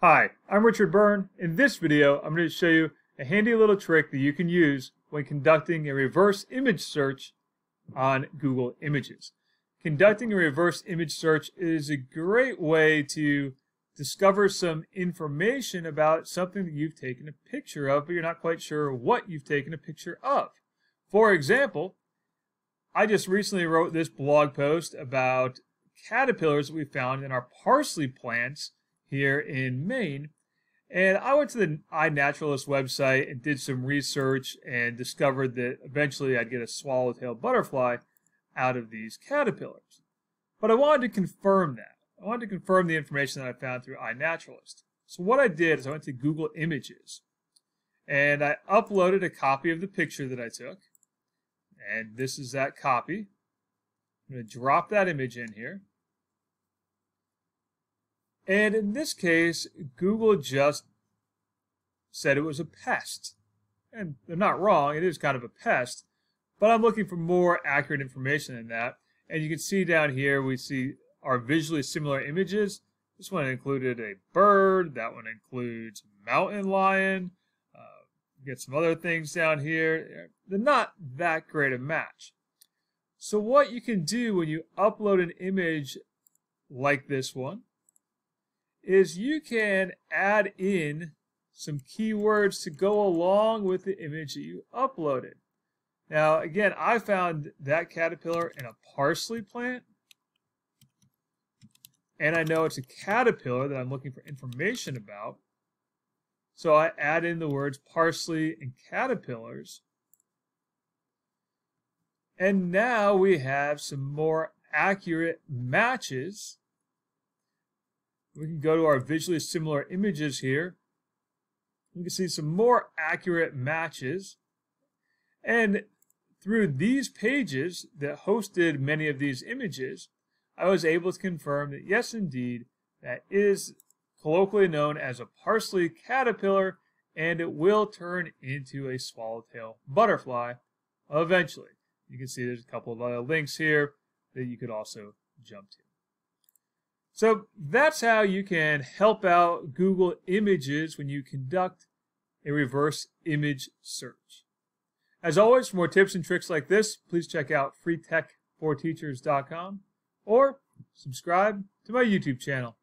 Hi, I'm Richard Byrne. In this video, I'm going to show you a handy little trick that you can use when conducting a reverse image search on Google Images. Conducting a reverse image search is a great way to discover some information about something that you've taken a picture of, but you're not quite sure what you've taken a picture of. For example, I just recently wrote this blog post about caterpillars that we found in our parsley plants here in Maine. And I went to the iNaturalist website and did some research and discovered that eventually I'd get a swallowtail butterfly out of these caterpillars. But I wanted to confirm that. I wanted to confirm the information that I found through iNaturalist. So what I did is I went to Google Images and I uploaded a copy of the picture that I took. And this is that copy. I'm going to drop that image in here. And in this case, Google just said it was a pest. And they're not wrong, it is kind of a pest, but I'm looking for more accurate information than that. And you can see down here, we see our visually similar images. This one included a bird, that one includes mountain lion, uh, get some other things down here. They're not that great a match. So what you can do when you upload an image like this one is you can add in some keywords to go along with the image that you uploaded. Now, again, I found that caterpillar in a parsley plant. And I know it's a caterpillar that I'm looking for information about. So I add in the words parsley and caterpillars. And now we have some more accurate matches we can go to our visually similar images here. We can see some more accurate matches. And through these pages that hosted many of these images, I was able to confirm that yes, indeed, that is colloquially known as a parsley caterpillar, and it will turn into a swallowtail butterfly eventually. You can see there's a couple of other links here that you could also jump to. So that's how you can help out Google Images when you conduct a reverse image search. As always, for more tips and tricks like this, please check out freetech4teachers.com or subscribe to my YouTube channel.